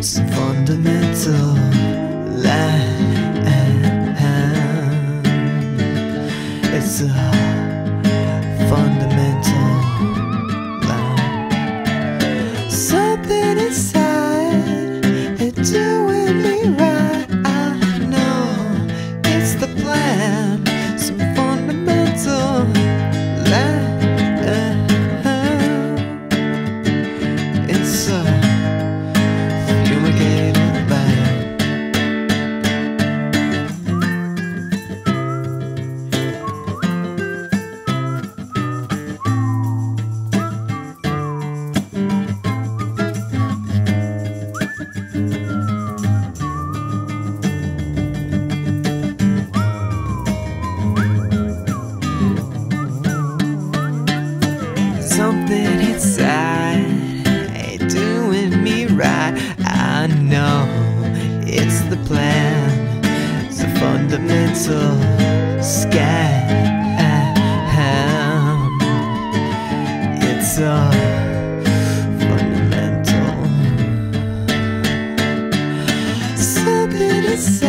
It's fundamental. Life. Know it's the plan. It's a fundamental scam. It's a fundamental. Something inside.